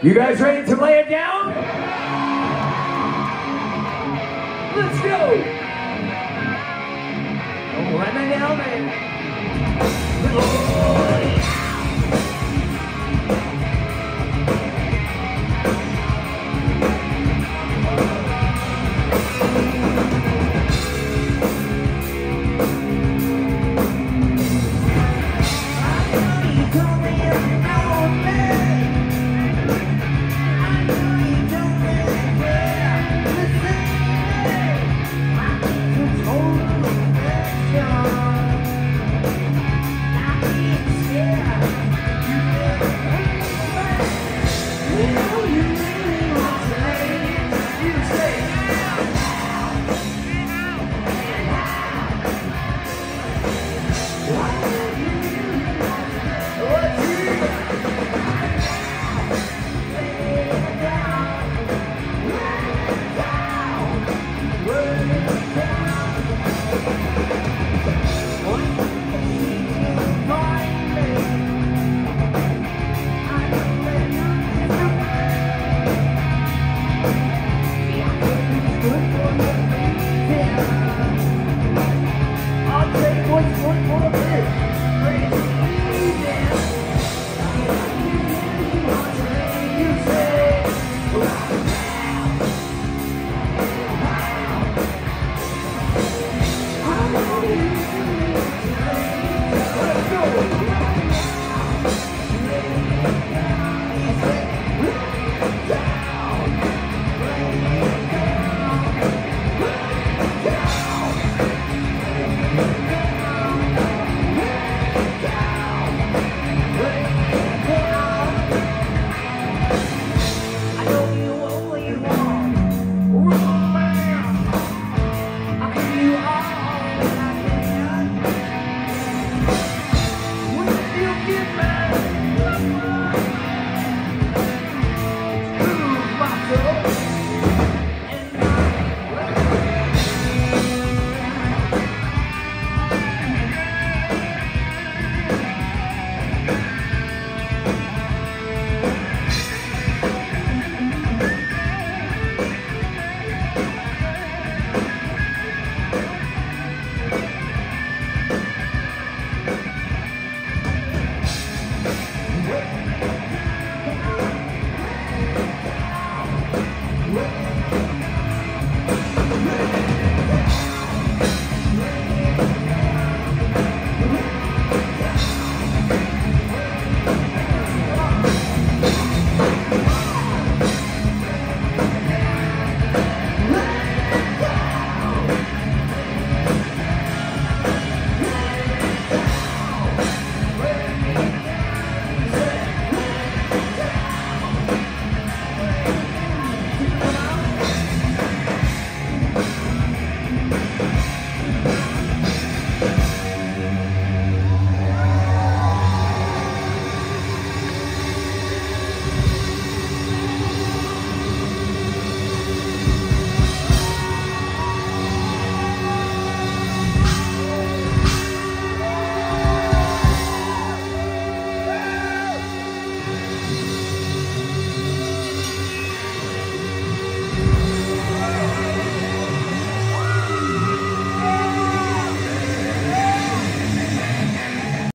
You guys ready to lay it down? Let's go! Oh, right now, man. Whip.